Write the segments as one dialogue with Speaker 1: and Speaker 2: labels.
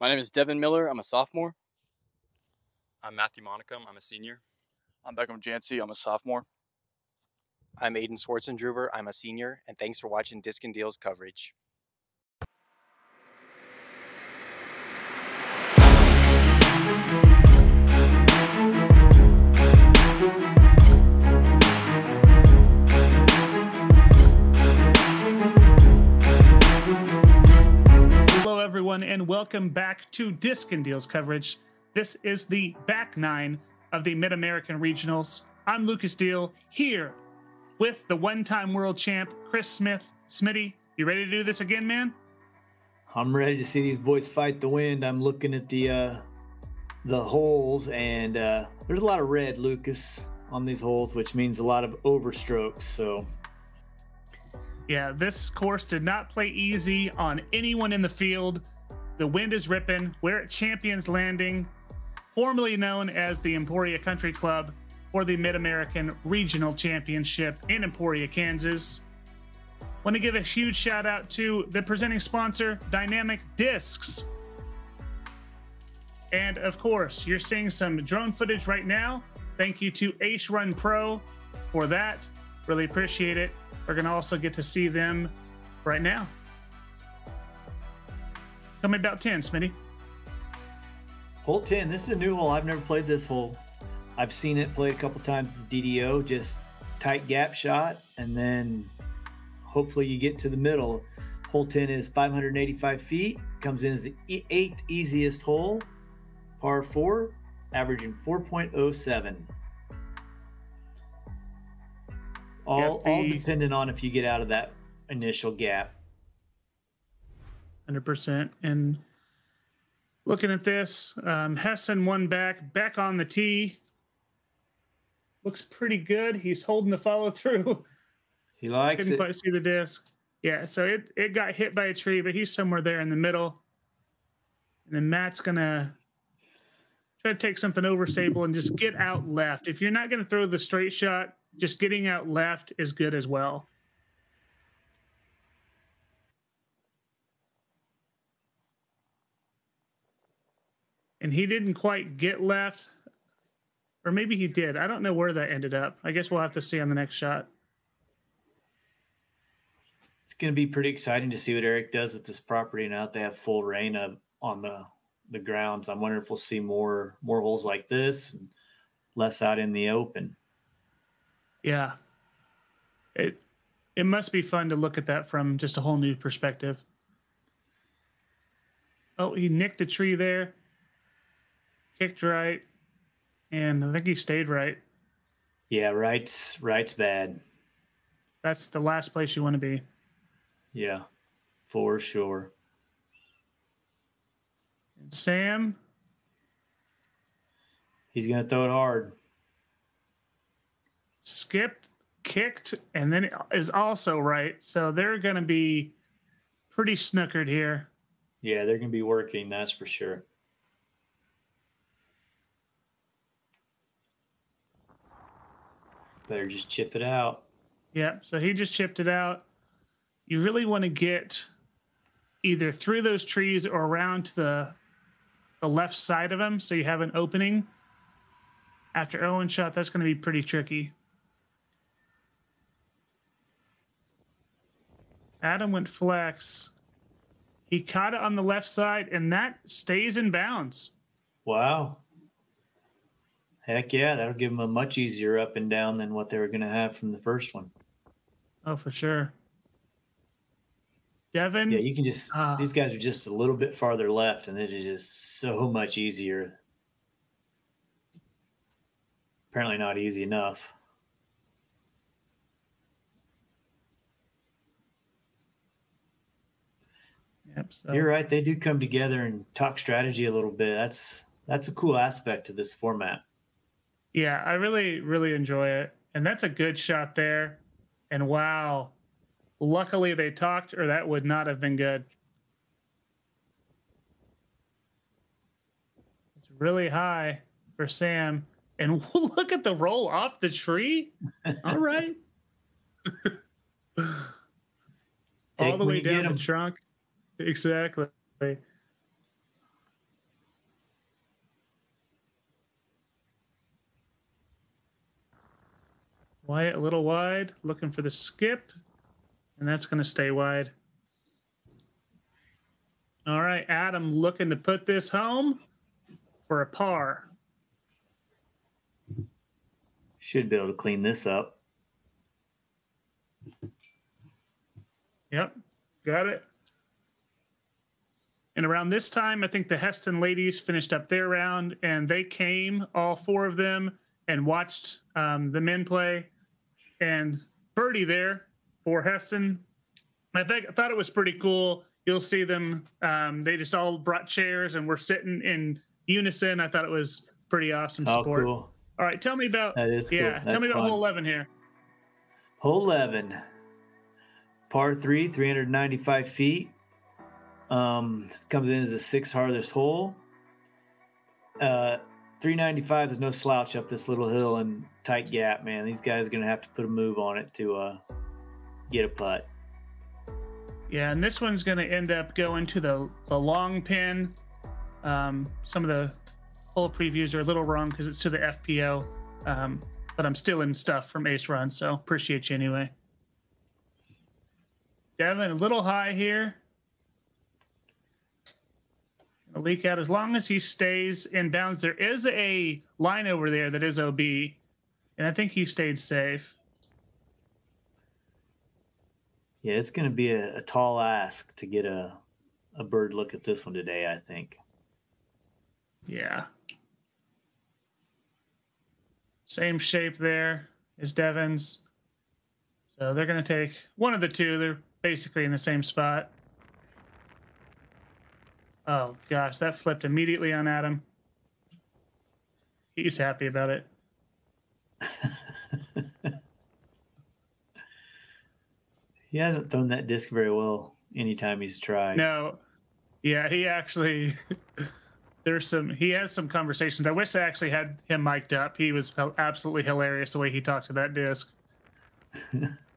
Speaker 1: My name is Devin Miller. I'm a sophomore.
Speaker 2: I'm Matthew Manickam. I'm a senior.
Speaker 3: I'm Beckham Jantzi. I'm a sophomore.
Speaker 4: I'm Aidan Swartzendruber. I'm a senior, and thanks for watching Discin' Deals coverage.
Speaker 5: Everyone, and welcome back to Discin' Deals coverage. This is the back nine of the Mid American Regionals. I'm Lucas Deal here with the one time world champ, Chris Smith. Smitty, you ready to do this again, man?
Speaker 6: I'm ready to see these boys fight the wind. I'm looking at the uh, the holes, and uh, there's a lot of red, Lucas, on these holes, which means a lot of overstrokes. So
Speaker 5: Yeah, this course did not play easy on anyone in the field. The wind is ripping. We're at Champions Landing, formerly known as the Emporia Country Club for the Mid American Regional Championship in Emporia, Kansas. Want to give a huge shout out to the presenting sponsor, Dynamic Discs. And of course, you're seeing some drone footage right now. Thank you to Ace Run Pro for that. Really appreciate it. We're going to also get to see them right now. Tell me about 10, Smitty.
Speaker 6: hole ten. This is a new hole. I've never played this hole. I've seen it played a couple times as DDO, just tight gap shot, and then hopefully you get to the middle. Hole 10 is 585 feet, comes in as the eighth easiest hole, par four, averaging 4.07. All, all dependent on if you get out of that initial gap.
Speaker 5: 100%. And looking at this, um, Hesston one back, back on the tee. Looks pretty good. He's holding the follow through.
Speaker 6: He likes
Speaker 5: Couldn't
Speaker 6: it.
Speaker 5: quite see the disc. Yeah, so it, it got hit by a tree, but he's somewhere there in the middle. And then Matt's gonna try to take something overstable and just get out left. If you're not gonna throw the straight shot, just getting out left is good as well. And he didn't quite get left. Or maybe he did. I don't know where that ended up. I guess we'll have to see on the next shot.
Speaker 6: It's going to be pretty exciting to see what Eric does with this property now that they have full rain of, on the the grounds. I'm wondering if we'll see more more holes like this and less out in the open.
Speaker 5: Yeah. It it must be fun to look at that from just a whole new perspective. Oh, he nicked a tree there. Kicked right. And I think he stayed right.
Speaker 6: Yeah, right's right's bad.
Speaker 5: That's the last place you want to be.
Speaker 6: Yeah, for sure.
Speaker 5: And Sam,
Speaker 6: He's going to throw it hard.
Speaker 5: skipped, kicked, and then is also right. So they're going to be pretty snookered here.
Speaker 6: Yeah, they're going to be working. That's for sure. Better just chip it out.
Speaker 5: Yep. So he just chipped it out. You really want to get either through those trees or around to the the left side of him, so you have an opening. After Owen shot, that's going to be pretty tricky. Adam went flex. He caught it on the left side, and that stays in bounds.
Speaker 6: Wow. Heck yeah, that'll give them a much easier up and down than what they were going to have from the first one.
Speaker 5: Oh, for sure. Devin,
Speaker 6: Yeah, you can just,
Speaker 5: Ah.
Speaker 6: these guys are just a little bit farther left, and it is just so much easier. Apparently, not easy enough.
Speaker 5: yep, so.
Speaker 6: You're right. They do come together and talk strategy a little bit. That's that's a cool aspect of this format.
Speaker 5: Yeah, I really, really enjoy it. And that's a good shot there. And wow, luckily they talked, or that would not have been good. It's really high for Sam. And look at the roll off the tree. All right. All the way down the trunk. Exactly. Wyatt a little wide, looking for the skip, and that's going to stay wide. All right, Adam looking to put this home for a par.
Speaker 6: Should be able to clean this up.
Speaker 5: Yep, got it. And around this time, I think the Hesston ladies finished up their round, and they came, all four of them, and watched um, the men play. And birdie there for Hesston. I think I thought it was pretty cool. You'll see them. Um, they just all brought chairs and were sitting in unison. I thought it was pretty awesome
Speaker 6: Oh,
Speaker 5: sport.
Speaker 6: cool.
Speaker 5: All right, tell me about
Speaker 6: That is cool.
Speaker 5: yeah. tell me about
Speaker 6: fun.
Speaker 5: hole eleven here.
Speaker 6: Hole 11, par three, 395 feet. Um, comes in as a six hardest hole. Uh, 395 is no slouch up this little hill and tight gap, man. These guys are gonna have to put a move on it to uh, get a putt.
Speaker 5: Yeah, and this one's going to end up going to the the long pin. Um, some of the hole previews are a little wrong because it's to the FPO, um, but I'm still in stuff from Ace Run, so appreciate you anyway. Devin, a little high here. Leak out as long as he stays in bounds. There is a line over there that is OB, and I think he stayed safe.
Speaker 6: Yeah, it's gonna be a, a tall ask to get a a bird look at this one today. I think.
Speaker 5: Yeah. Same shape there as Devin's. So they're going to take one of the two. They're basically in the same spot. Oh, gosh. That flipped immediately on Adam. He's happy about it.
Speaker 6: He hasn't thrown that disc very well anytime he's tried.
Speaker 5: No. Yeah, he actually. There's some. He has some conversations. I wish I actually had him mic'd up. He was absolutely hilarious the way he talked to that disc.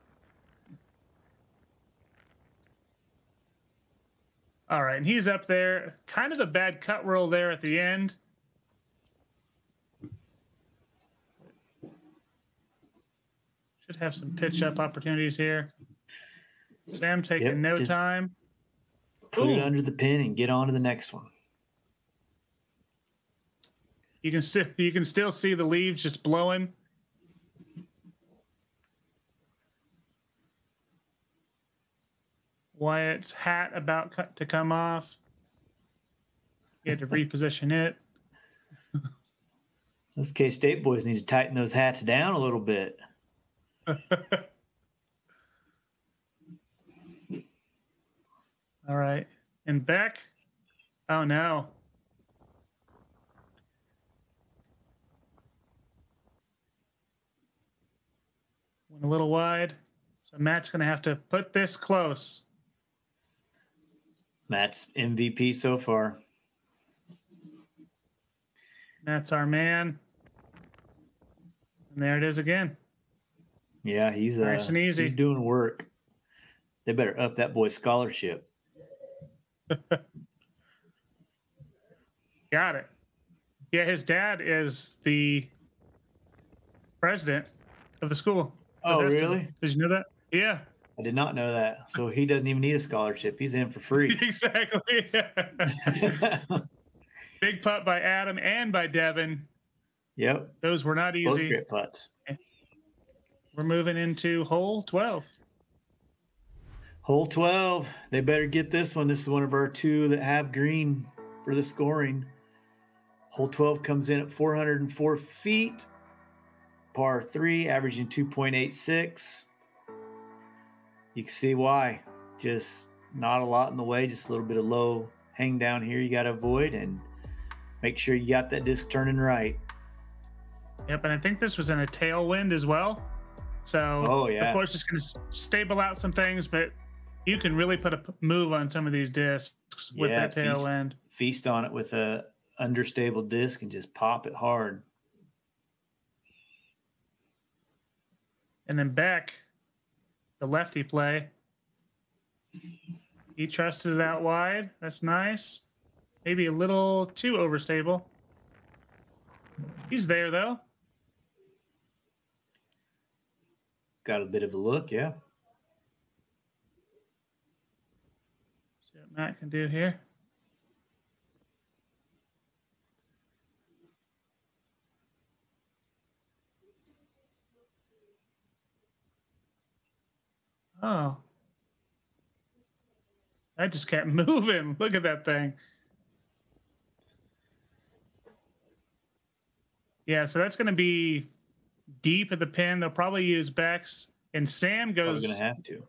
Speaker 5: All right, and he's up there. Kind of a bad cut roll there at the end. Should have some pitch up opportunities here. Sam taking
Speaker 6: Yep,
Speaker 5: no time.
Speaker 6: Put
Speaker 5: Ooh.
Speaker 6: it under the pin and get on to the next one.
Speaker 5: You can still you can still see the leaves just blowing. Wyatt's hat about cut to come off. He had to reposition it.
Speaker 6: Those K State boys need to tighten those hats down a little bit.
Speaker 5: All right. And Beck. Oh no. Went a little wide. So Matt's gonna have to put this close.
Speaker 6: Matt's MVP so far.
Speaker 5: That's our man. And there it is again.
Speaker 6: Yeah, he's uh,
Speaker 5: Nice and easy.
Speaker 6: he's doing work. They better up that boy's scholarship.
Speaker 5: Got it. Yeah, his dad is the president of the school.
Speaker 6: Oh, really?
Speaker 5: Did you know that? Yeah,
Speaker 6: I did not know that. So he doesn't even need a scholarship. He's in for free.
Speaker 5: exactly. Big putt by Adam and by Devin.
Speaker 6: yep,
Speaker 5: Those were not easy.
Speaker 6: both great putts.
Speaker 5: We're moving into hole 12.
Speaker 6: Hole 12. They better get this one. This is one of our two that have green for the scoring. Hole 12 comes in at 404 feet, par three, averaging 2.86. You can see why. Just not a lot in the way, just a little bit of low hang down here you got to avoid and make sure you got that disc turning right.
Speaker 5: Yep, and I think this was in a tailwind as well. So,
Speaker 6: Oh, yeah.
Speaker 5: of course, it's going to stable out some things, but you can really put a move on some of these discs with
Speaker 6: Yeah,
Speaker 5: that
Speaker 6: feast-
Speaker 5: tailwind.
Speaker 6: Feast on it with a understable disc and just pop it hard.
Speaker 5: And then Beck, the lefty play, he trusted it out wide. That's nice. Maybe a little too overstable. He's there though.
Speaker 6: got a bit of a look. Yeah.
Speaker 5: See what Matt can do here. Oh. I just kept moving. Look at that thing. Yeah, so that's going to be deep at the pin. They'll probably use Bex. And Sam
Speaker 6: Probably
Speaker 5: goes.
Speaker 6: gonna have to.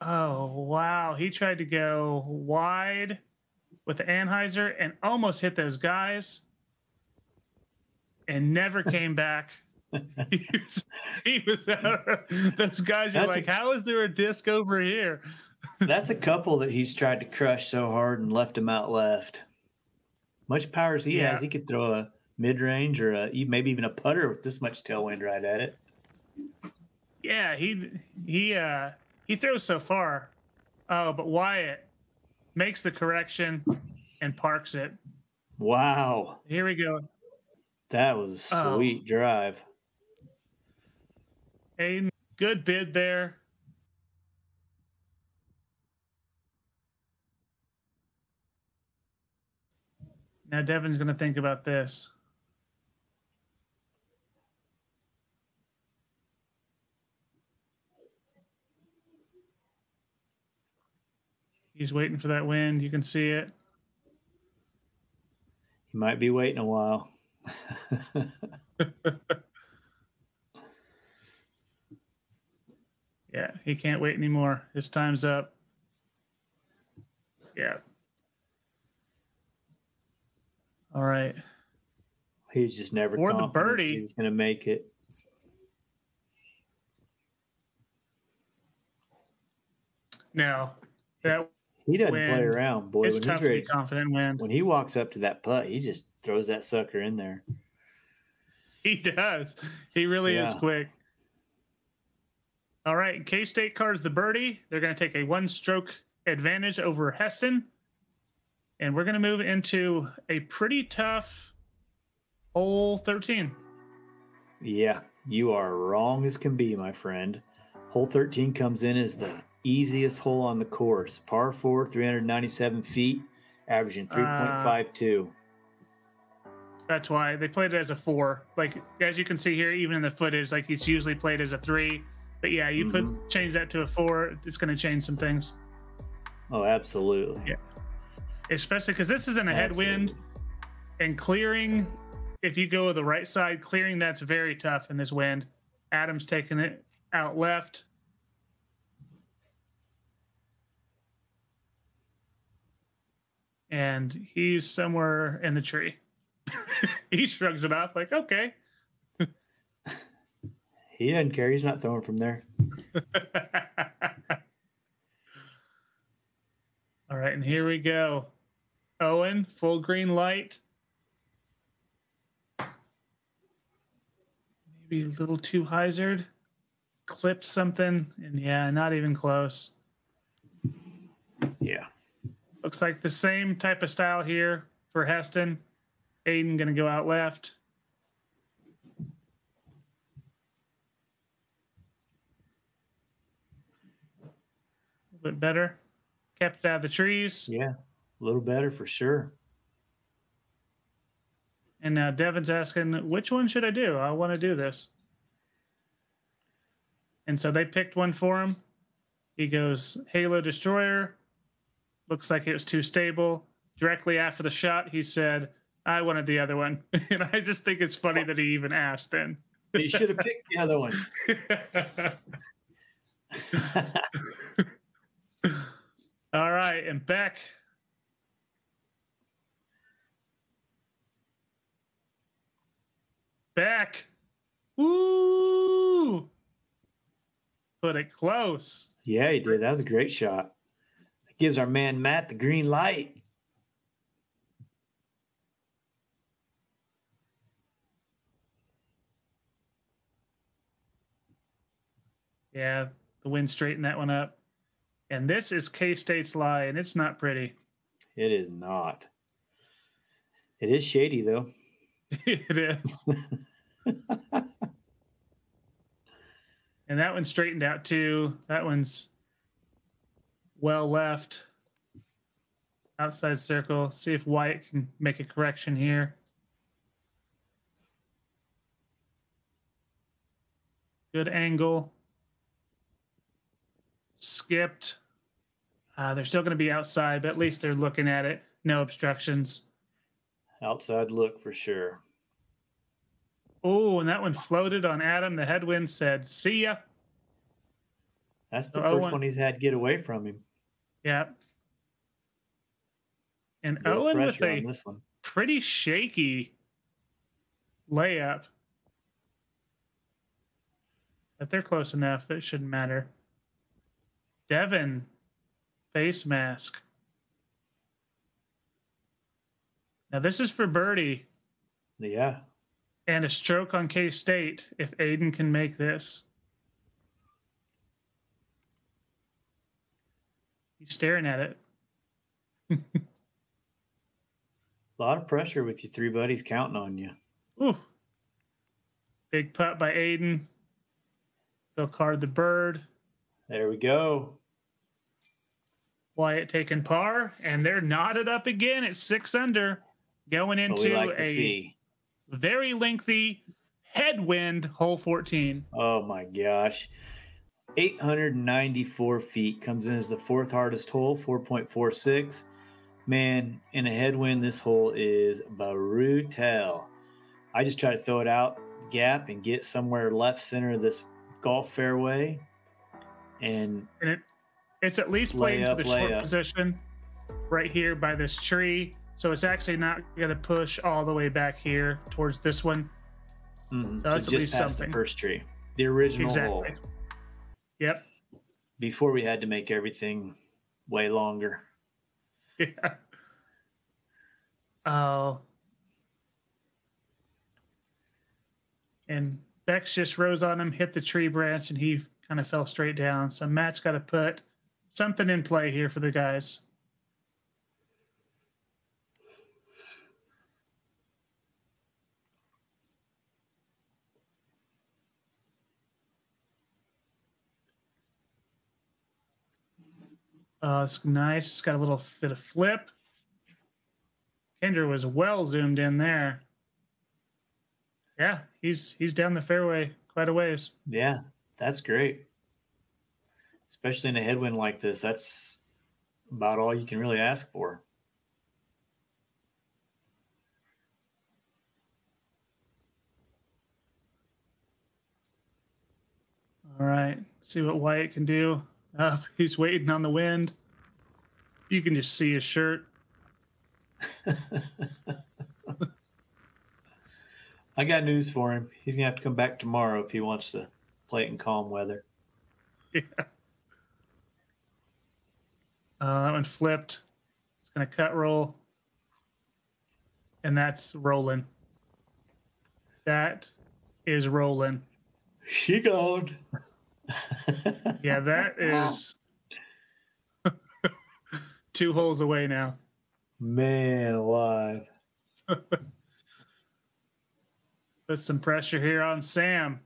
Speaker 5: Oh, wow. He tried to go wide with the Anheuser and almost hit those guys and never came back. he was, he was out. Those guys are
Speaker 6: That's a-
Speaker 5: like, how is there a disc over here?
Speaker 6: That's a couple that he's tried to crush so hard and left him out left. Much power as he
Speaker 5: Yeah.
Speaker 6: has, he could throw a mid range or a, maybe even a putter with this much tailwind right at it.
Speaker 5: Yeah, he he uh he throws so far. Oh, but Wyatt makes the correction and parks it.
Speaker 6: Wow,
Speaker 5: Here we go.
Speaker 6: that was a
Speaker 5: Oh.
Speaker 6: sweet drive.
Speaker 5: A good bid there. Now Devin's going to think about this. He's waiting for that wind. You can see it.
Speaker 6: He might be waiting a while.
Speaker 5: Yeah, he can't wait anymore. His time's up. Yeah. All right.
Speaker 6: he was just never
Speaker 5: Or the birdie.
Speaker 6: he was going to make it.
Speaker 5: No, that
Speaker 6: He doesn't play around, boy.
Speaker 5: it's
Speaker 6: When
Speaker 5: tough
Speaker 6: he's
Speaker 5: to be confident when
Speaker 6: when he walks up to that putt, he just throws that sucker in there.
Speaker 5: he does. He really is quick. All right, K State cards the birdie. They're going to take a one stroke advantage over Hesston. And we're going to move into a pretty tough hole 13.
Speaker 6: Yeah, you are wrong as can be, my friend. Hole 13 comes in as the easiest hole on the course. Par 4, 397 feet, averaging
Speaker 5: Uh,
Speaker 6: 3.52.
Speaker 5: That's why they played it as a four. Like as you can see here, even in the footage, like it's usually played as a three. But yeah, you put mm-hmm. change that to a four, it's going to change some things,
Speaker 6: oh, absolutely.
Speaker 5: Yeah. especially because this is in a headwind and clearing. If you go to the right side, clearing that's very tough in this wind. Adams taking it out left. And he's somewhere in the tree. he shrugs it off like, okay.
Speaker 6: He doesn't care. He's not throwing from there.
Speaker 5: All right, and here we go. Owen, full green light. Maybe a little too hyzered. Clipped something, and yeah, not even close.
Speaker 6: Yeah.
Speaker 5: Looks like the same type of style here for Hesston. Aidan gonna go out left. Bit better. Kept it out of the trees.
Speaker 6: Yeah. A little better for sure.
Speaker 5: And now Devin's asking, which one should I do? I want to do this. And so they picked one for him. He goes, Halo Destroyer. Looks like it was too stable. Directly after the shot, he said, I wanted the other one. and I just think it's funny that he even asked then.
Speaker 6: He should have picked the other one.
Speaker 5: All right. And Beck. Beck. Woo! Put it close.
Speaker 6: yeah, he did. That was a great shot. That gives our man Matt the green light.
Speaker 5: Yeah, the wind straightened that one up. And this is K State's lie, and it's not pretty.
Speaker 6: It is not. It is shady though.
Speaker 5: it is. And that one's straightened out too. That one's well left. Outside circle. See if Wyatt can make a correction here. Good angle. Skipped. Uh, they're still going to be outside, but at least they're looking at it. No obstructions.
Speaker 6: Outside look for sure.
Speaker 5: Oh, and that one floated on Adam. The headwind said, "See ya."
Speaker 6: That's the
Speaker 5: So
Speaker 6: first
Speaker 5: Owen-
Speaker 6: one he's had get away from him.
Speaker 5: Yep. And Owen with a
Speaker 6: on this one.
Speaker 5: pretty shaky layup. But they're close enough that it shouldn't matter. Devin, face mask. Now this is for Birdie
Speaker 6: Yeah.
Speaker 5: and a stroke on K State if Aidan can make this. He's staring at it.
Speaker 6: A lot of pressure with your three buddies counting on you.
Speaker 5: Ooh. Big putt by Aidan. They'll card the bird.
Speaker 6: There we go.
Speaker 5: Wyatt taking par, and they're knotted up again at six under, going
Speaker 6: That's what we
Speaker 5: into
Speaker 6: like
Speaker 5: a
Speaker 6: see.
Speaker 5: very lengthy headwind hole 14.
Speaker 6: Oh my gosh. 894 feet comes in as the fourth hardest hole, 4.46. Man, in a headwind, this hole is brutal. I just try to throw it out the gap and get somewhere left center of this golf fairway. And
Speaker 5: And it it's at least
Speaker 6: Lay
Speaker 5: played into the short
Speaker 6: up.
Speaker 5: position right here by this tree. So it's actually not going to push all the way back here towards this one.
Speaker 6: mm,
Speaker 5: So
Speaker 6: so
Speaker 5: that's at least
Speaker 6: past
Speaker 5: something.
Speaker 6: the first tree, the original hole,
Speaker 5: Yep.
Speaker 6: before we had to make everything way longer.
Speaker 5: Yeah. Oh. And Bex just rose on him, hit the tree branch, and he kind of fell straight down. So Matt's got to put something in play here for the guys. Oh, it's nice. It's got a little bit of flip. Kendra was well zoomed in there. Yeah, he's he's down the fairway quite a ways.
Speaker 6: Yeah, that's great. Especially in a headwind like this, that's about all you can really ask for.
Speaker 5: All right, see what Wyatt can do. Uh, he's waiting on the wind. You can just see his shirt.
Speaker 6: I got news for him. He's gonna have to come back tomorrow if he wants to play it in calm weather.
Speaker 5: Yeah. Uh, that one flipped. It's gonna cut roll, and that's rolling. That is rolling.
Speaker 6: She gone.
Speaker 5: Yeah, that is two holes away now.
Speaker 6: Man alive.
Speaker 5: Put some pressure here on Sam.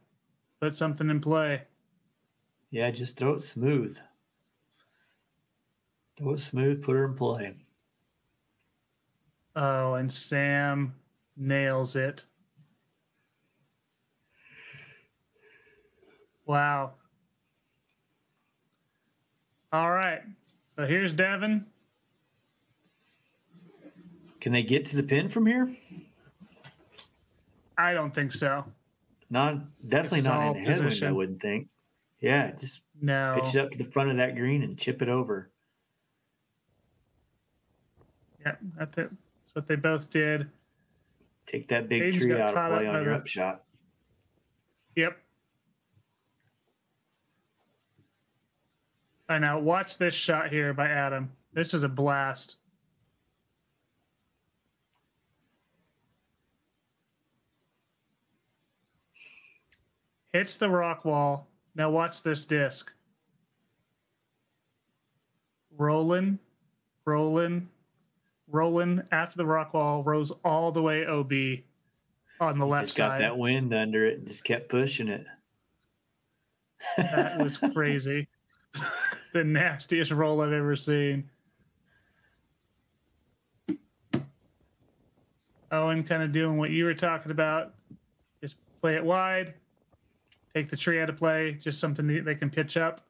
Speaker 5: Put something in play.
Speaker 6: Yeah, just throw it smooth. Throw it smooth, put her in play.
Speaker 5: Oh, and Sam nails it. Wow. All right. So here's Devin.
Speaker 6: Can they get to the pin from here?
Speaker 5: I don't think so.
Speaker 6: Not definitely not in a headwind, I wouldn't think. Yeah, just
Speaker 5: No.
Speaker 6: pitch it up to the front of that green and chip it over.
Speaker 5: Yeah, that's it. That's what they both did.
Speaker 6: Take that big
Speaker 5: Aidan's
Speaker 6: tree out of play on your
Speaker 5: the-
Speaker 6: upshot.
Speaker 5: Yep. Right, now watch this shot here by Adam. This is a blast. Hits the rock wall. Now watch this disc. Rolling, rolling, rolling after the rock wall, rose all the way OB on the left
Speaker 6: just got that wind under it and just kept pushing it.
Speaker 5: That was crazy. the nastiest roll I've ever seen. Owen kind of doing what you were talking about. Just play it wide, take the tree out of play, just something that they can pitch up.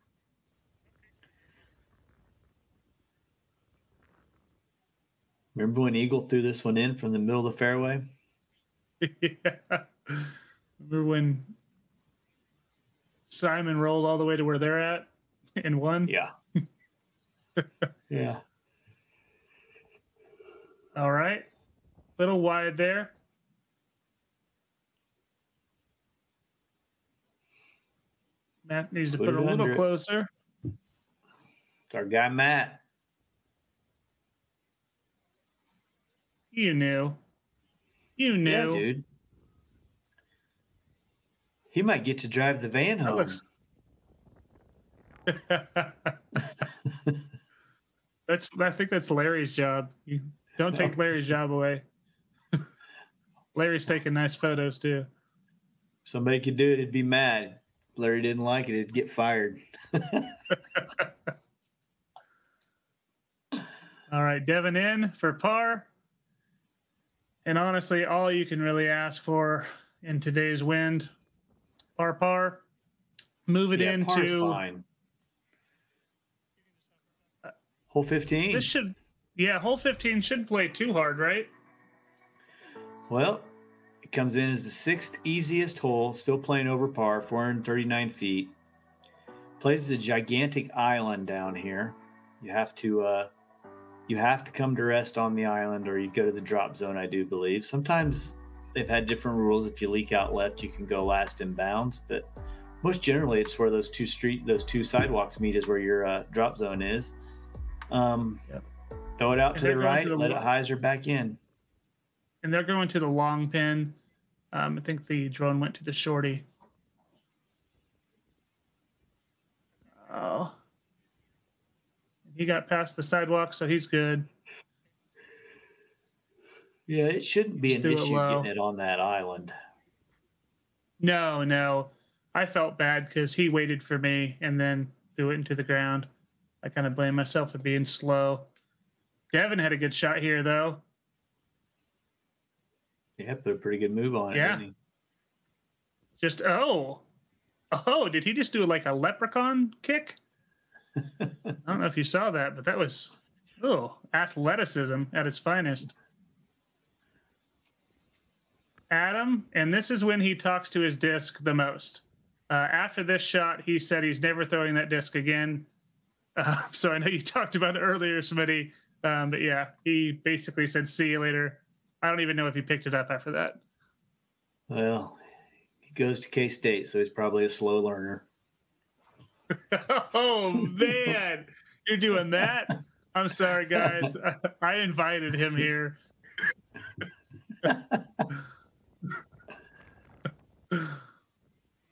Speaker 6: Remember when Eagle threw this one in from the middle of the fairway?
Speaker 5: yeah. Remember when Simon rolled all the way to where they're at and won?
Speaker 6: Yeah. yeah.
Speaker 5: All right. Little wide there. Matt needs to
Speaker 6: Put
Speaker 5: put,
Speaker 6: it
Speaker 5: a little
Speaker 6: it.
Speaker 5: closer.
Speaker 6: It's our guy Matt.
Speaker 5: You knew. You knew.
Speaker 6: Yeah, dude. He might get to drive the van home.
Speaker 5: that's I think that's Larry's job. You don't take Larry's job away. Larry's taking nice photos too.
Speaker 6: Somebody could do it, it'd be mad. If Larry didn't like it, it'd get fired.
Speaker 5: All right, Devin in for par. And honestly, all you can really ask for in today's wind, par par. Move it
Speaker 6: yeah,
Speaker 5: into
Speaker 6: fine. Hole 15.
Speaker 5: this should yeah, hole 15 shouldn't play too hard, right?
Speaker 6: Well, it comes in as the sixth easiest hole, still playing over par, 439 feet. Plays as a gigantic island down here. You have to uh, you have to come to rest on the island, or you go to the drop zone. I do believe. Sometimes they've had different rules. If you leak out left, you can go last in bounds, but most generally, it's where those two street, those two sidewalks meet, is where your uh, drop zone is. Um,
Speaker 5: Yep.
Speaker 6: Throw it out
Speaker 5: And
Speaker 6: to the right,
Speaker 5: to the
Speaker 6: let it hyzer back in.
Speaker 5: And they're going to the long pin. Um, I think the drone went to the shorty. Oh. He got past the sidewalk, so he's good.
Speaker 6: Yeah, it shouldn't be
Speaker 5: Just
Speaker 6: an
Speaker 5: it
Speaker 6: issue getting it on that island.
Speaker 5: No, no. I felt bad because he waited for me and then threw it into the ground. I kind of blame myself for being slow. Devin had a good shot here, though.
Speaker 6: Yeah, put a pretty good move on it.
Speaker 5: Yeah. Just, oh. Oh, did he just do like a leprechaun kick? I don't know if you saw that, but that was, oh, athleticism at its finest. Adam, and this is when he talks to his disc the most. Uh, after this shot, he said he's never throwing that disc again. Uh, so I know you talked about it earlier, Smitty. Um, but yeah, he basically said, see you later. I don't even know if he picked it up after that.
Speaker 6: Well, he goes to K State, so he's probably a slow learner.
Speaker 5: oh man, you're doing that? I'm sorry, guys. I invited him here.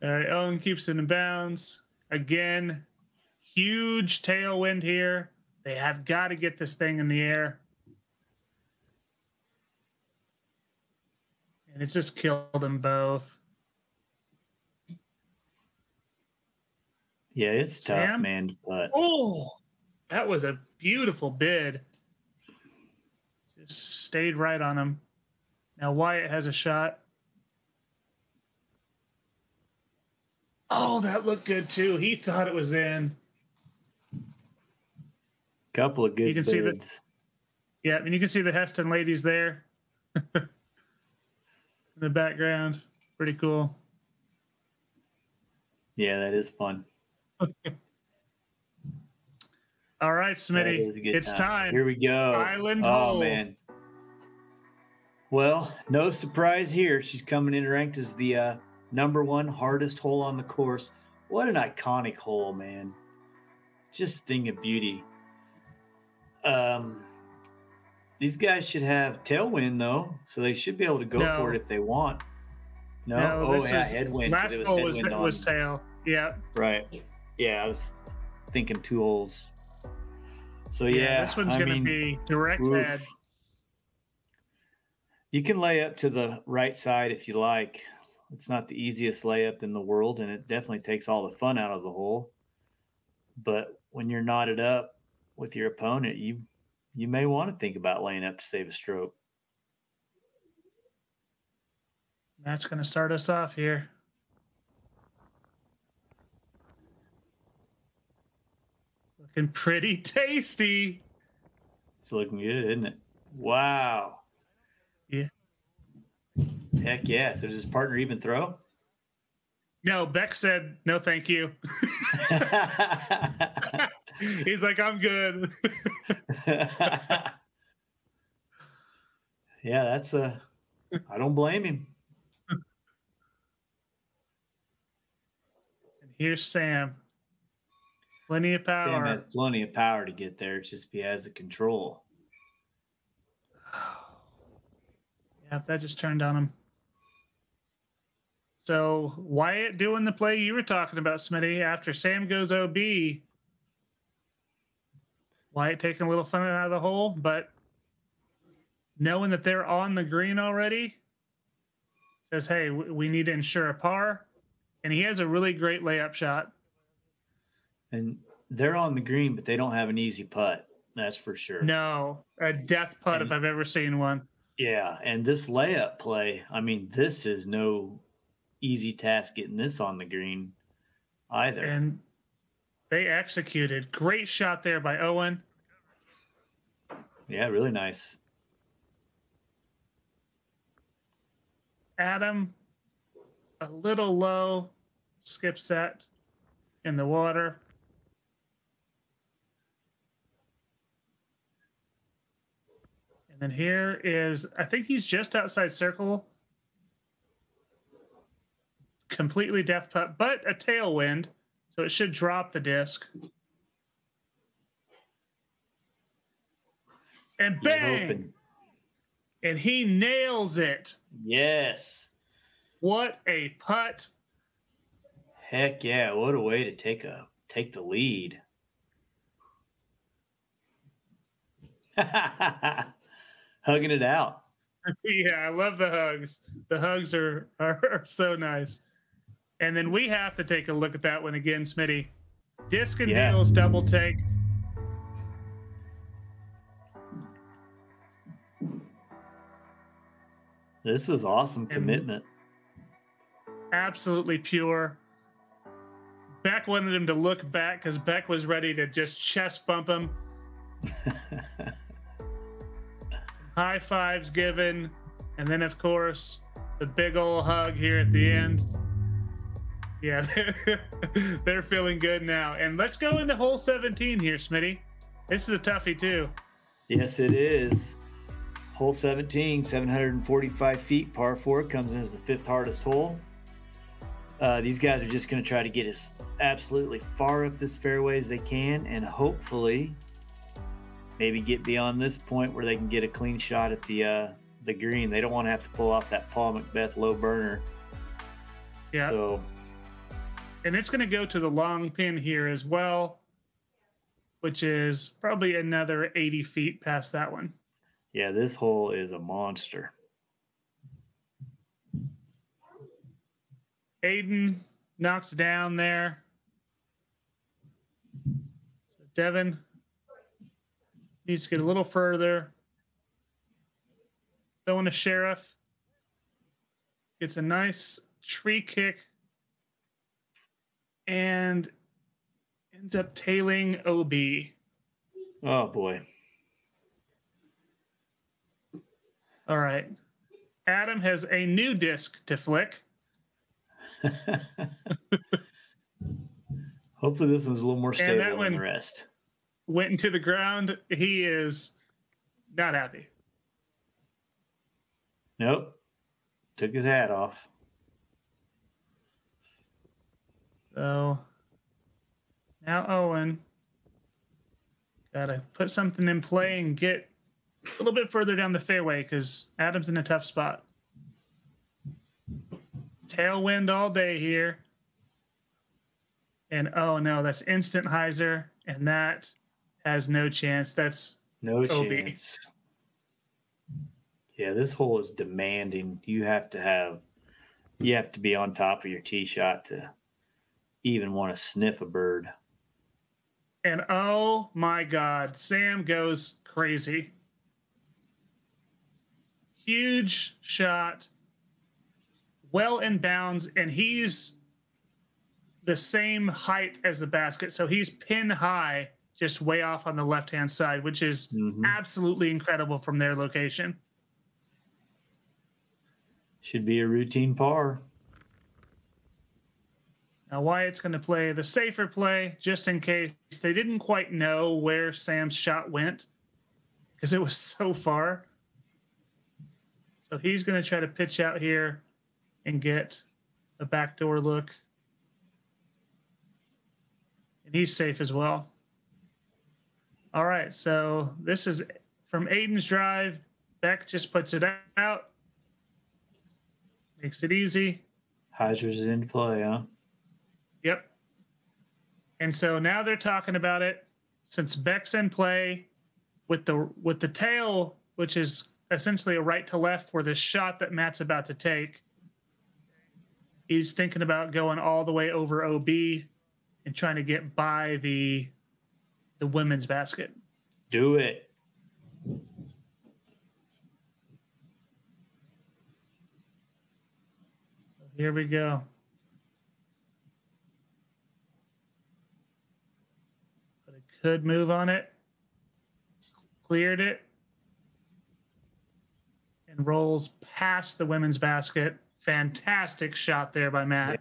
Speaker 5: All right, Ellen keeps it in bounds. Again, huge tailwind here. They have got to get this thing in the air. And it just killed them both.
Speaker 6: Yeah, it's tough,
Speaker 5: Sam?
Speaker 6: man. But
Speaker 5: Oh, that was a beautiful bid. Just stayed right on him. Now Wyatt has a shot. Oh, that looked good too. He thought it was in.
Speaker 6: couple of good
Speaker 5: You can see the-
Speaker 6: bids.
Speaker 5: Yeah, and you can see the Hesston ladies there in the background. Pretty cool.
Speaker 6: Yeah, that is fun.
Speaker 5: All right, Smitty,
Speaker 6: is a good
Speaker 5: it's time.
Speaker 6: Here we go.
Speaker 5: Island
Speaker 6: oh
Speaker 5: hole.
Speaker 6: man. Well, no surprise here. She's coming in ranked as the uh, number one hardest hole on the course. What an iconic hole, man! Just thing of beauty. Um, these guys should have tailwind though, so they should be able to go
Speaker 5: No.
Speaker 6: for it if they want. No,
Speaker 5: No,
Speaker 6: oh yeah, headwind.
Speaker 5: Last
Speaker 6: was
Speaker 5: hole was,
Speaker 6: headwind on-
Speaker 5: was tail. Yeah.
Speaker 6: Right. Yeah, I was thinking two holes. So
Speaker 5: Yeah,
Speaker 6: yeah,
Speaker 5: this one's
Speaker 6: I
Speaker 5: going to
Speaker 6: mean,
Speaker 5: be direct
Speaker 6: oof.
Speaker 5: head.
Speaker 6: You can lay up to the right side if you like. It's not the easiest layup in the world, and it definitely takes all the fun out of the hole. But when you're knotted up with your opponent, you you may want to think about laying up to save a stroke.
Speaker 5: Matt's going to start us off here. Looking pretty tasty.
Speaker 6: It's looking good, isn't it? Wow.
Speaker 5: Yeah.
Speaker 6: Heck yeah. So does his partner even throw?
Speaker 5: No, Beck said no, thank you. He's like, I'm good.
Speaker 6: yeah, that's a. I don't blame him.
Speaker 5: And here's Sam. Plenty of power.
Speaker 6: Sam has plenty of power to get there. It's just if he has the control.
Speaker 5: Yeah, if that just turned on him. So Wyatt doing the play you were talking about, Smitty. After Sam goes OB, Wyatt taking a little fun out of the hole, but knowing that they're on the green already, says, "Hey, we need to ensure a par," and he has a really great layup shot.
Speaker 6: And they're on the green, but they don't have an easy putt. That's for sure.
Speaker 5: No, a death putt if I've ever seen one.
Speaker 6: Yeah, and this layup play, I mean, this is no easy task getting this on the green either.
Speaker 5: And they executed. Great shot there by Owen.
Speaker 6: Yeah, really nice.
Speaker 5: Adam, a little low, skip set in the water. And here is, I think he's just outside circle. Completely death putt, but a tailwind. So it should drop the disc. And bang! And he nails it.
Speaker 6: Yes.
Speaker 5: What a putt.
Speaker 6: Heck yeah. What a way to take a take the lead. Hugging it out.
Speaker 5: yeah, I love the hugs. The hugs are, are, are so nice. And then we have to take a look at that one again, Smitty. Disc and
Speaker 6: Yeah.
Speaker 5: deals double take.
Speaker 6: This was awesome
Speaker 5: And-
Speaker 6: commitment.
Speaker 5: Absolutely pure. Beck wanted him to look back because Beck was ready to just chest bump him. High fives given. And then, of course, the big old hug here at the end. Yeah, they're feeling good now. And let's go into hole 17 here, Smitty. This is a toughie, too.
Speaker 6: yes, it is. Hole 17, 745 feet, par four, comes in as the fifth hardest hole. Uh, these guys are just going to try to get as absolutely far up this fairway as they can and hopefully maybe get beyond this point where they can get a clean shot at the uh, the green. They don't want to have to pull off that Paul McBeth low burner.
Speaker 5: Yeah.
Speaker 6: So
Speaker 5: and it's going to go to the long pin here as well, which is probably another 80 feet past that one.
Speaker 6: yeah, this hole is a monster.
Speaker 5: Aidan knocked down there. So Devin needs to get a little further. Throwing a sheriff. Gets a nice tree kick and ends up tailing OB.
Speaker 6: Oh boy.
Speaker 5: All right. Adam has a new disc to flick.
Speaker 6: Hopefully this one's a little more
Speaker 5: And
Speaker 6: stable
Speaker 5: that
Speaker 6: than the rest.
Speaker 5: Went into the ground. He is not happy.
Speaker 6: Nope. Took his hat off.
Speaker 5: So now Owen gotta put something in play and get a little bit further down the fairway because Adam's in a tough spot. Tailwind all day here. And oh no, that's instant hyzer, and that has no chance. That's
Speaker 6: No
Speaker 5: OB.
Speaker 6: chance. Yeah, this hole is demanding. You have to have You have to be on top of your tee shot to even want to sniff a bird.
Speaker 5: And oh my God, Sam goes crazy. Huge shot, well in bounds, and he's the same height as the basket. So he's pin high, just way off on the left hand side, which is
Speaker 6: Mhm.
Speaker 5: absolutely incredible from their location.
Speaker 6: Should be a routine par.
Speaker 5: Now, Wyatt's going to play the safer play just in case they didn't quite know where Sam's shot went because it was so far. So he's going to try to pitch out here and get a backdoor look. And he's safe as well. All right. So this is from Aidan's drive. Beck just puts it out, makes it easy.
Speaker 6: Is into play, huh?
Speaker 5: Yep. And so now they're talking about it since Beck's in play with the with the tail, which is essentially a right to left for the shot that Matt's about to take. He's thinking about going all the way over OB and trying to get by the the women's basket.
Speaker 6: Do it.
Speaker 5: So here we go. But it could move on it. Cleared it. And rolls past the women's basket. Fantastic shot there by Matt.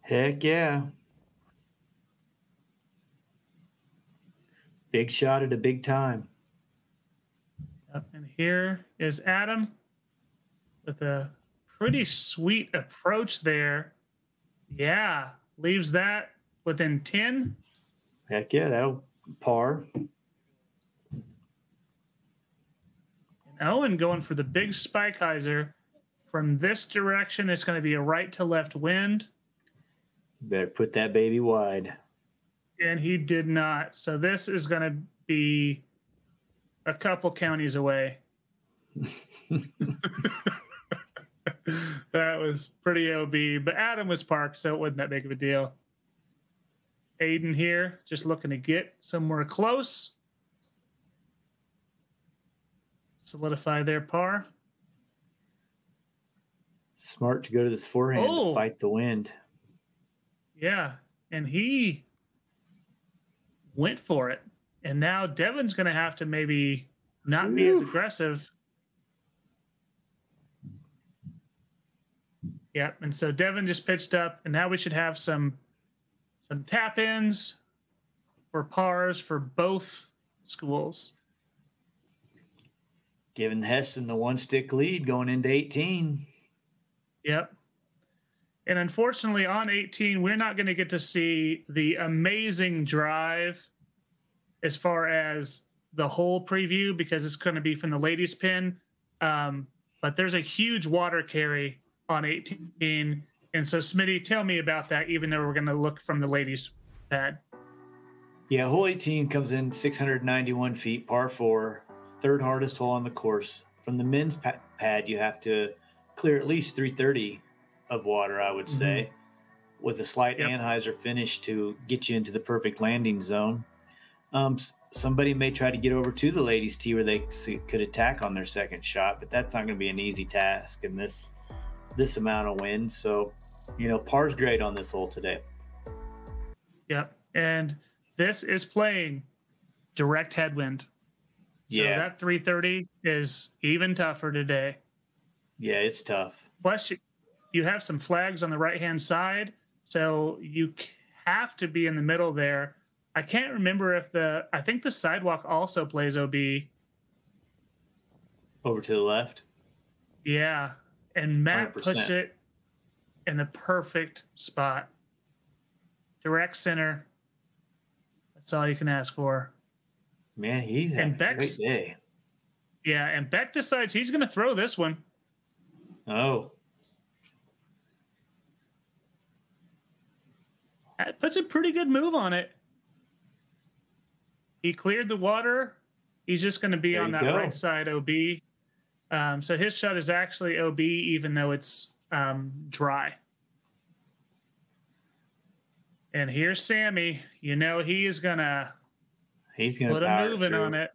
Speaker 6: Heck yeah. Big shot at a big time.
Speaker 5: And here is Adam with a pretty sweet approach there. Yeah, leaves that within 10.
Speaker 6: Heck yeah, that'll par.
Speaker 5: And Owen going for the big spike hyzer. From this direction, it's going to be a right to left wind.
Speaker 6: Better put that baby wide.
Speaker 5: And he did not. So this is going to be a couple counties away. that was pretty OB, but Adam was parked, so it wasn't that big of a deal. Aidan here, just looking to get somewhere close. Solidify their par.
Speaker 6: Smart to go to this forehand
Speaker 5: Oh.
Speaker 6: to fight the wind.
Speaker 5: Yeah, and he went for it. And now Devin's going to have to maybe not be as aggressive. Yep, and so Devin just pitched up, and now we should have some some tap ins for pars for both schools.
Speaker 6: Giving Hesston the one stick lead going into 18.
Speaker 5: Yep. And unfortunately, on 18, we're not going to get to see the amazing drive as far as the whole preview because it's going to be from the ladies' pin. Um, but there's a huge water carry on 18. And so, Smitty, tell me about that, even though we're going to look from the ladies' pad.
Speaker 6: Yeah, hole 18 comes in 691 feet, par four, third hardest hole on the course. From the men's pad, you have to clear at least 330 of water, I would say, with a slight
Speaker 5: Yep.
Speaker 6: anhyzer finish to get you into the perfect landing zone. Um, somebody may try to get over to the ladies' tee where they could attack on their second shot, but that's not going to be an easy task in this this amount of wind. So, you know, par's great on this hole today.
Speaker 5: Yep. And this is playing direct headwind. So
Speaker 6: Yeah.
Speaker 5: that 330 is even tougher today.
Speaker 6: Yeah, it's tough.
Speaker 5: Plus, you- have some flags on the right hand side, so you have to be in the middle there. I can't remember if the I think the sidewalk also plays OB.
Speaker 6: Over to the left.
Speaker 5: Yeah, and Matt puts
Speaker 6: 100%.
Speaker 5: it in the perfect spot, direct center. That's all you can ask for.
Speaker 6: Man, he's
Speaker 5: And
Speaker 6: a
Speaker 5: Beck's-
Speaker 6: great day.
Speaker 5: Yeah, and Beck decides he's going to throw this one.
Speaker 6: Oh,
Speaker 5: That puts a pretty good move on it. He cleared the water. He's just going to be
Speaker 6: There
Speaker 5: on that
Speaker 6: go.
Speaker 5: right side OB. Um, so his shot is actually OB, even though it's um, dry. And here's Sammy. You know he is gonna
Speaker 6: He's gonna
Speaker 5: put a moving
Speaker 6: through.
Speaker 5: on it.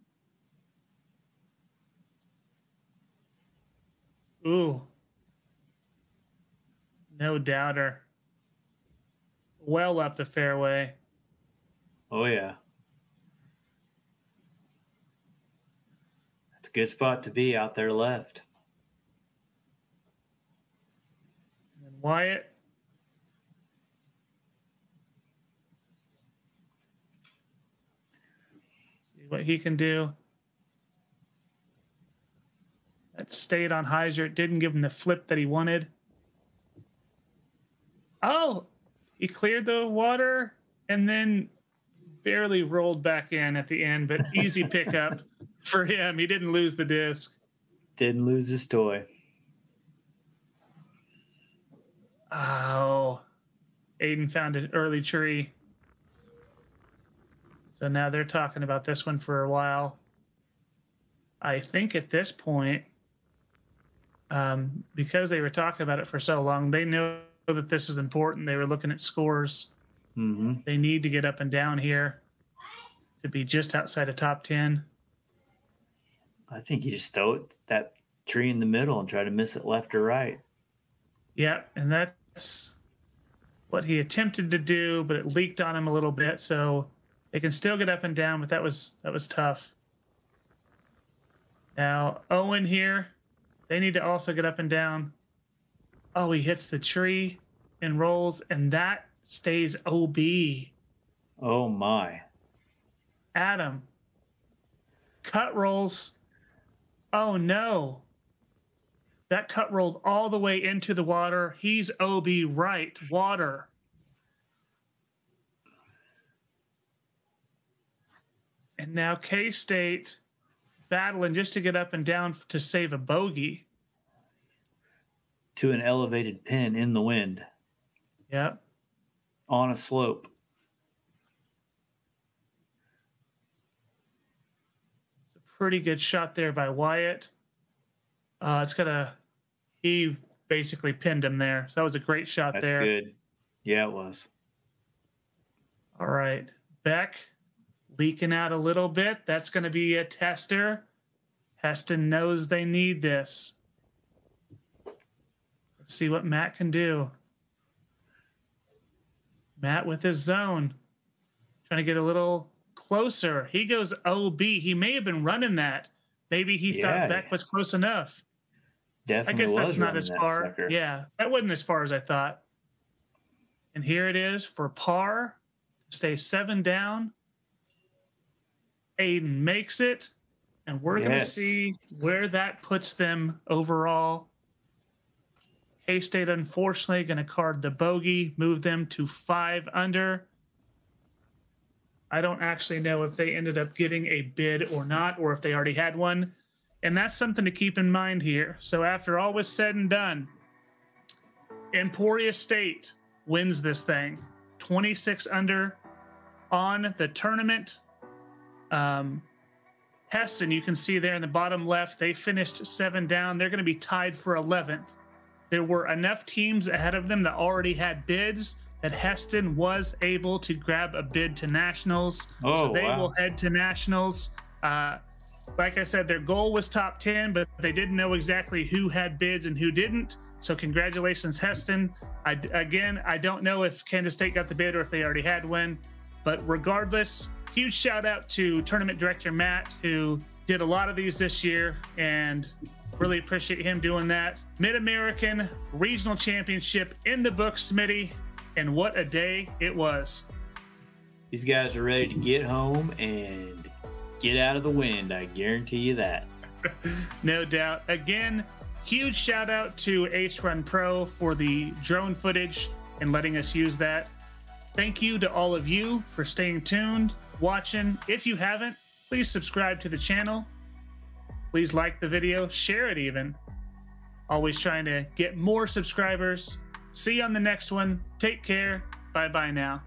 Speaker 5: Ooh. No doubter. Well up the fairway.
Speaker 6: Oh yeah. That's a good spot to be out there left.
Speaker 5: And Wyatt. See what he can do. That stayed on hyzer. It didn't give him the flip that he wanted. Oh, he cleared the water and then barely rolled back in at the end, but easy pickup for him. He didn't lose the disc.
Speaker 6: Didn't lose his toy.
Speaker 5: Oh, Aidan found an early tree. So now they're talking about this one for a while. I think at this point, um, because they were talking about it for so long, they know that this is important. They were looking at scores.
Speaker 6: Mm-hmm.
Speaker 5: They need to get up and down here to be just outside of top 10.
Speaker 6: I think you just throw it, that tree in the middle and try to miss it left or right.
Speaker 5: Yeah, and that's what he attempted to do, but it leaked on him a little bit. So they can still get up and down, but that was that was tough. Now Owen here, they need to also get up and down. Oh, he hits the tree and rolls, and that stays OB.
Speaker 6: Oh my.
Speaker 5: Adam. Cut rolls. Oh no. That cut rolled all the way into the water. He's OB right, water. And now K State battling just to get up and down to save a bogey.
Speaker 6: To an elevated pin in the wind
Speaker 5: Yep.
Speaker 6: on a slope.
Speaker 5: It's a pretty good shot there by Wyatt. Uh, it's gonna. He basically pinned him there. So that was a great shot
Speaker 6: That's
Speaker 5: there.
Speaker 6: good. Yeah, it was.
Speaker 5: All right. Beck leaking out a little bit. That's going to be a tester. Hesston knows they need this. See what Matt can do. Matt with his zone. Trying to get a little closer. He goes OB. He may have been running that. Maybe he
Speaker 6: Yeah.
Speaker 5: thought Beck was close enough.
Speaker 6: Definitely
Speaker 5: I
Speaker 6: guess
Speaker 5: that's not as
Speaker 6: that
Speaker 5: far.
Speaker 6: sucker.
Speaker 5: Yeah, that wasn't as far as I thought. And here it is for par. Stay seven down. Aidan makes it. And we're going to see where that puts them overall. K State, unfortunately, going to card the bogey, move them to five under. I don't actually know if they ended up getting a bid or not, or if they already had one. And that's something to keep in mind here. So, after all was said and done, Emporia State wins this thing 26 under on the tournament. Um, Hesston, you can see there in the bottom left, they finished seven down. They're going to be tied for 11th. There were enough teams ahead of them that already had bids that Hesston was able to grab a bid to nationals.
Speaker 6: Oh,
Speaker 5: so they
Speaker 6: wow.
Speaker 5: will head to nationals. Uh, like I said, their goal was top 10, but they didn't know exactly who had bids and who didn't. So congratulations, Hesston. I, again, I don't know if Kansas State got the bid or if they already had one, but regardless, huge shout out to tournament director Matt, who did a lot of these this year and really appreciate him doing that. Mid American Regional Championship in the books, Smitty, and what a day it was.
Speaker 6: These guys are ready to get home and get out of the wind. I guarantee you that.
Speaker 5: no doubt. Again, huge shout out to Ace Run Pro for the drone footage and letting us use that. Thank you to all of you for staying tuned, watching. If you haven't, please subscribe to the channel. Please like the video, share it even. Always trying to get more subscribers. See you on the next one. Take care. Bye bye now.